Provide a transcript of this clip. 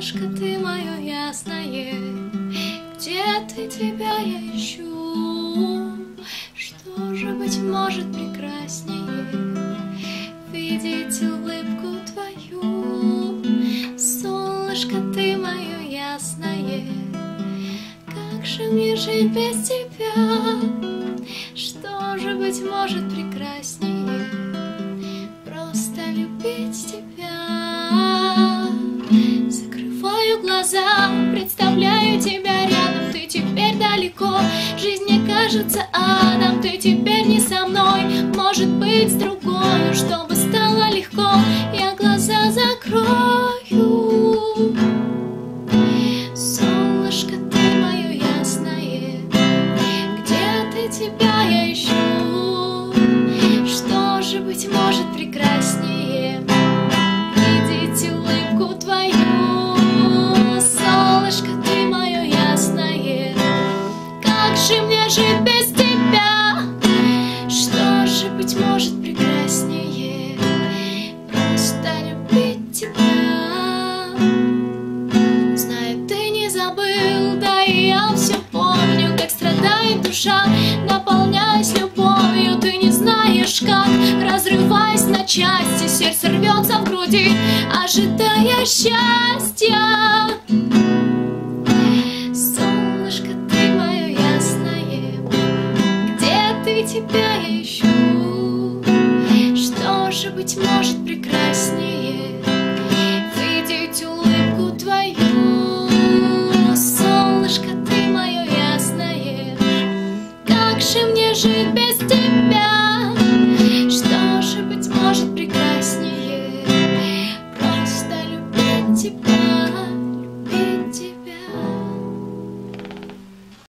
Солнышко, ты мое ясное, где-то тебя я ищу. Что же, быть может, прекраснее видеть улыбку твою? Солнышко, ты мое ясное, как же мне жить без тебя? Что же, быть может, прекраснее просто любить тебя? Закрываю глаза, представляю тебя рядом, ты теперь далеко. Жизнь мне кажется адом, ты теперь не со мной, может быть с другой, чтобы стало легко, я глаза закрою. Солнышко, ты мое ясное, где-то тебя я ищу. Душа, наполняясь любовью, ты не знаешь как, разрываясь на части, сердце рвется в груди, ожидая счастья. Солнышко, ты мое ясное, где ты тебя ищу? Что же, быть может, прекраснее видеть улыбку же мне